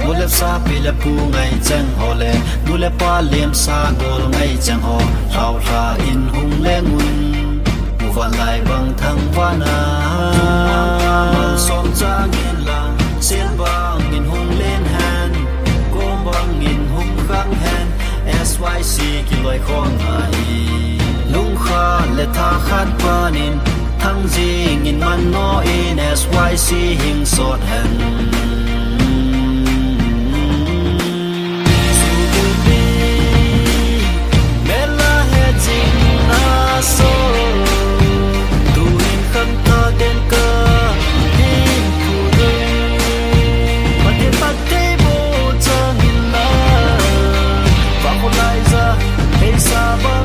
ดูเล็สาปีเลปูไงเจงโอเลดูเลปาเลียมสาโกลไงเจงโอเราทาอินหุงเลงุนมูวันไลบังทังวานามันสมจางอินลังเสียนบางเงินหุงเล่นแฮนโกมบังเงินหุงขังแฮน SYC กิลอยของไอลุงขาและทาขาดปานินทั้งจีเงินมันโนอิน SYC หิงสดแฮน pensaba